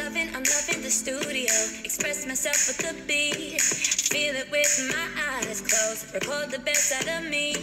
I'm loving the studio. Express myself with the beat. Feel it with my eyes closed. Record the best out of me.